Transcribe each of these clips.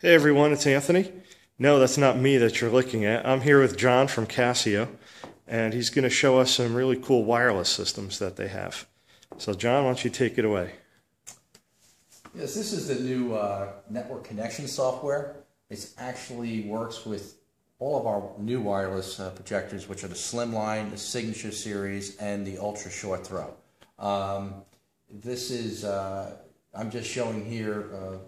Hey everyone, it's Anthony. No, that's not me that you're looking at. I'm here with John from Casio, and he's going to show us some really cool wireless systems that they have. So, John, why don't you take it away? Yes, this is the new uh, network connection software. It actually works with all of our new wireless uh, projectors, which are the Slimline, the Signature Series, and the Ultra Short Throw. Um, this is, uh, I'm just showing here uh,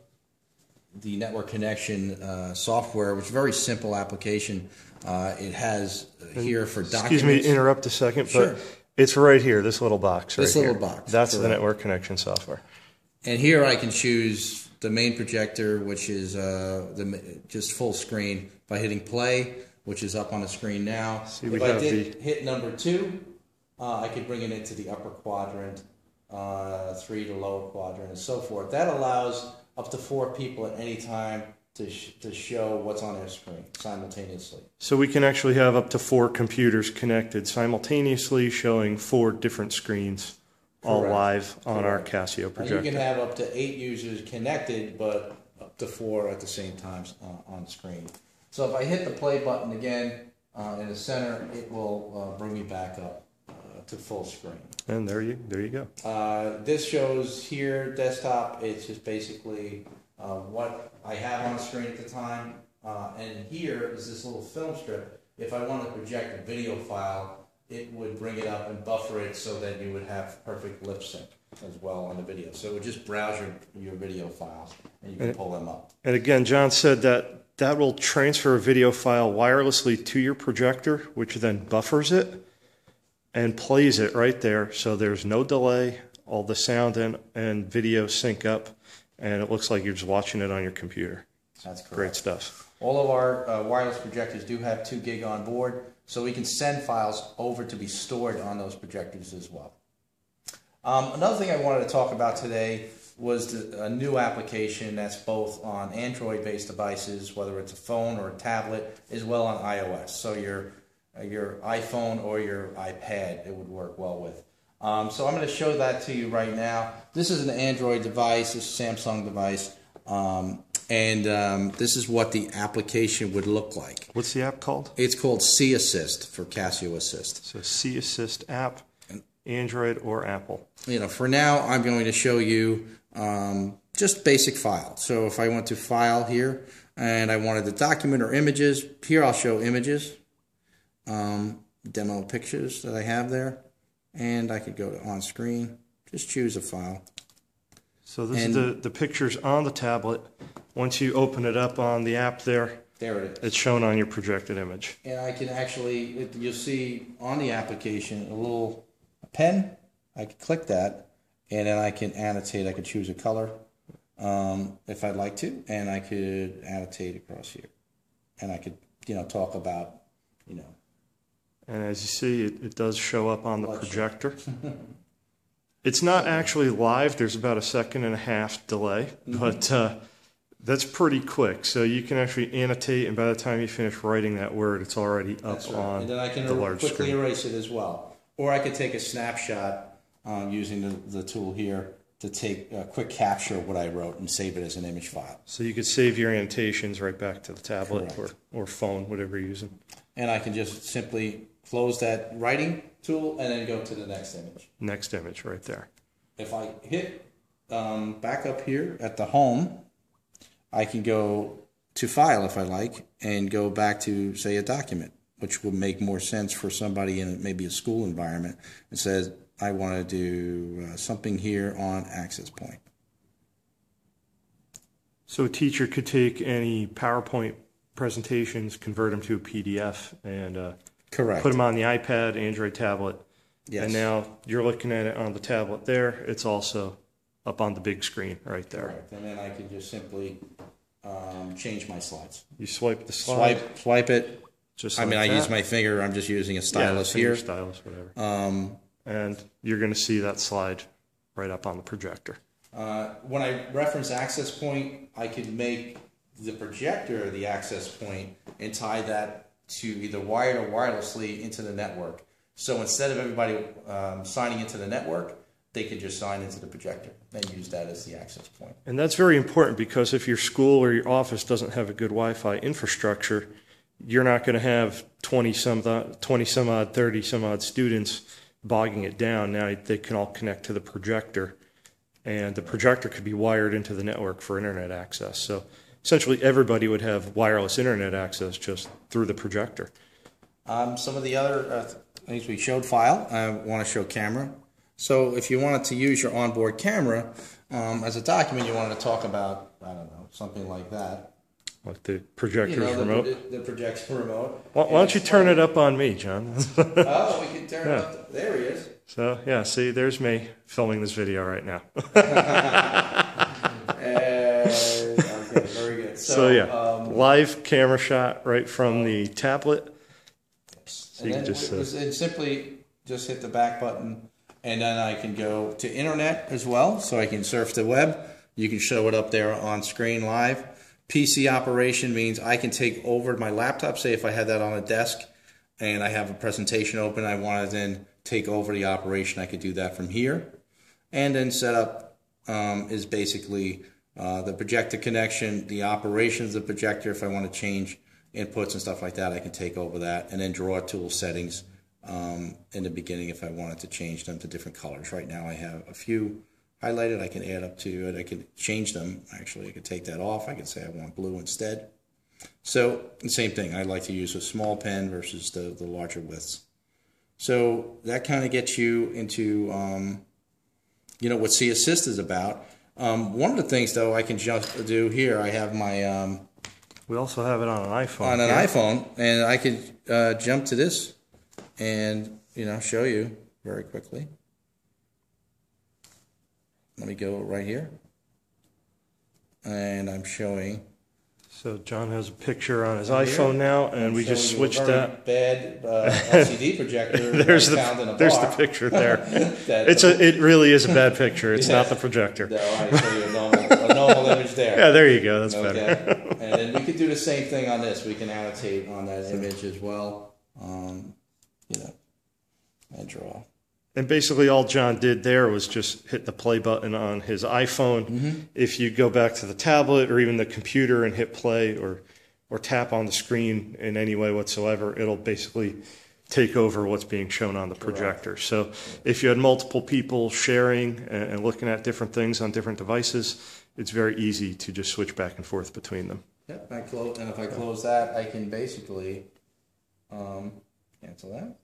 the network connection uh, software, which is a very simple application. Uh, it has here for documents. Excuse me to interrupt a second, Sure. but it's right here, this little box right This little here. box, That's the network connection software. And here I can choose the main projector, which is uh, the just full screen by hitting play, which is up on the screen now. See, if I did hit number two, uh, I could bring it into the upper quadrant, uh, three to lower quadrant, and so forth. That allows up to four people at any time to sh- to show what's on their screen simultaneously. So we can actually have up to four computers connected simultaneously, showing four different screens, all Correct. live on our Correct. Casio Now, you can have up to eight users connected, but up to four at the same time uh, on screen. So if I hit the play button again uh, in the center, it will uh, bring me back up uh, to full screen. And there you, there you go. Uh, this shows here desktop. It's just basically uh, what I have on the screen at the time. Uh, and here is this little film strip. If I want to project a video file, it would bring it up and buffer it so that you would have perfect lip sync as well on the video. So it would just browse your, your video files and you can And- pull them up. And again, John said that that will transfer a video file wirelessly to your projector, which then buffers it and plays it right there. So there's no delay. All the sound and, and video sync up, and it looks like you're just watching it on your computer. That's correct. Great stuff. All of our uh, wireless projectors do have 2 gig on board, so we can send files over to be stored on those projectors as well. Um, another thing I wanted to talk about today was the, a new application that's both on Android-based devices, whether it's a phone or a tablet, as well on iOS. So your your iPhone or your iPad, it would work well with. Um, so I'm going to show that to you right now. This is an Android device, this is a Samsung device, um, and um, this is what the application would look like. What's the app called? It's called C Assist for Casio Assist. So C Assist app, Android or Apple. You know, for now, I'm going to show you um, just basic file. So if I went to File here and I wanted the document or images, here I'll show images, um, demo pictures that I have there, and I could go to on screen, just choose a file. So this And- is the, the pictures on the tablet. Once you open it up on the app there, There it is. it's shown on your projected image. and I can actually, it- you'll see on the application a little pen. I could click that, and then I can annotate. I could choose a color um, if I'd like to, and I could annotate across here, and I could, you know, talk about, you know, And as you see, it, it does show up on the projector. it's not actually live. There's about a second and a half delay, Mm-hmm. but uh, that's pretty quick. So you can actually annotate, and by the time you finish writing that word, it's already up right. on And then I can the large quickly screen. erase it as well, or I could take a snapshot um, using the, the tool here to take a quick capture of what I wrote and save it as an image file. So you could save your annotations right back to the tablet or, or phone, whatever you're using. And I can just simply close that writing tool and then go to the next image. Next image right there. If I hit um, back up here at the home, I can go to file if I like and go back to say a document, which will make more sense for somebody in maybe a school environment. and says I want to do uh, something here on access point. So a teacher could take any PowerPoint presentations, convert them to a PDF, and uh, Correct. put them on the iPad, Android tablet. Yes. And now you're looking at it on the tablet there. It's also up on the big screen right there. Correct. And then I can just simply um, change my slides. You swipe the slide. Swipe, swipe it. Just I mean, I use my finger. I'm just using a Yeah, stylus finger here. Stylus, whatever. Um, and you're going to see that slide right up on the projector. Uh, when I reference access point, I could make the projector the access point and tie that to either wired or wirelessly into the network. So instead of everybody um, signing into the network, they could just sign into the projector and use that as the access point. And that's very important because if your school or your office doesn't have a good Wi-Fi infrastructure, you're not going to have 20 some 20 some odd 30 some odd students bogging it down. Now they can all connect to the projector and the projector could be wired into the network for internet access. So essentially everybody would have wireless internet access just through the projector. Um, some of the other uh, things we showed file, I want to show camera. So if you wanted to use your onboard camera um, as a document, you wanted to talk about, I don't know, something like that. Like the projector's You know, the, remote. The, the projection remote. Why, why don't you turn it up on me, John? Oh, we can turn Yeah. it up. There he is. so yeah, see, there's me filming this video right now. So, So, yeah, um, live camera shot right from the tablet. and you can just, uh, and simply just hit the back button, and then I can go to internet as well, so I can surf the web. You can show it up there on screen live. PC operation means I can take over my laptop. Say if I had that on a desk, and I have a presentation open, I want to then take over the operation. I could do that from here, and then setup um, is basically uh, the projector connection, the operations of the projector. If I want to change inputs and stuff like that, I can take over that, and then draw tool settings um, in the beginning if I wanted to change them to different colors. Right now, I have a few highlighted. I can add up to it. I can change them. Actually, I could take that off. I could say I want blue instead. So the same thing. I like to use a small pen versus the, the larger widths. So that kind of gets you into, um, you know, what C Assist is about. Um, one of the things, though, I can just do here, I have my um, We also have it on an iPhone. on an here. iPhone, and I could uh, jump to this and you know show you very quickly. Let me go right here, and I'm showing. So John has a picture on his iPhone now, and we just showing you a switched that. Bad uh, LCD projector. There's that found in the a there's the picture there. It's a it really is a bad picture. It's Yeah. not the projector. No, I show you a normal, a normal image there. Yeah, there you go. That's better. Okay. and then we could do the same thing on this. We can annotate on that image as well. Um, you know, and draw. And basically, all John did there was just hit the play button on his iPhone. Mm-hmm. If you go back to the tablet or even the computer and hit play or or tap on the screen in any way whatsoever, it'll basically take over what's being shown on the projector. So if you had multiple people sharing and, and looking at different things on different devices, it's very easy to just switch back and forth between them. Yep. I close, and if I close that, I can basically um, cancel that.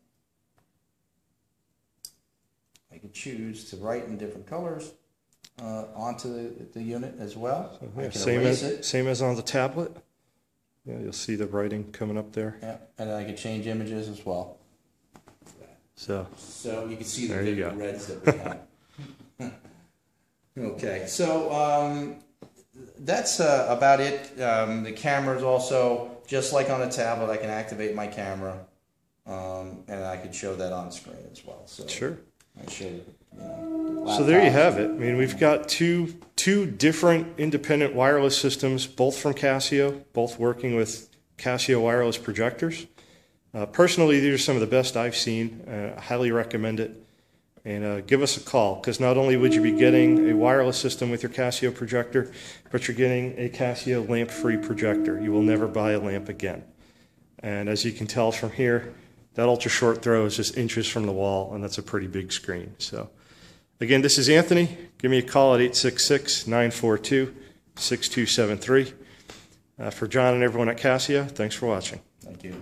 I can choose to write in different colors uh, onto the, the unit as well. I Yeah, can same as it. same as on the tablet. Yeah, you'll see the writing coming up there. Yeah, and I can change images as well. So So you can see the go. reds that we have. okay, so um, that's uh, about it. Um, the is also, just like on a tablet, I can activate my camera, um, and I could show that on screen as well. So sure. I show you. you know, So there you have it. I mean, we've got two two different independent wireless systems, both from Casio, both working with Casio wireless projectors. Uh, personally, these are some of the best I've seen. Uh, I highly recommend it. And uh, give us a call because not only would you be getting a wireless system with your Casio projector, but you're getting a Casio lamp free projector. You will never buy a lamp again. And as you can tell from here, that ultra short throw is just inches from the wall, and that's a pretty big screen. So, again, this is Anthony. Give me a call at 866 942 6273. Uh, for John and everyone at Casio, thanks for watching. Thank you.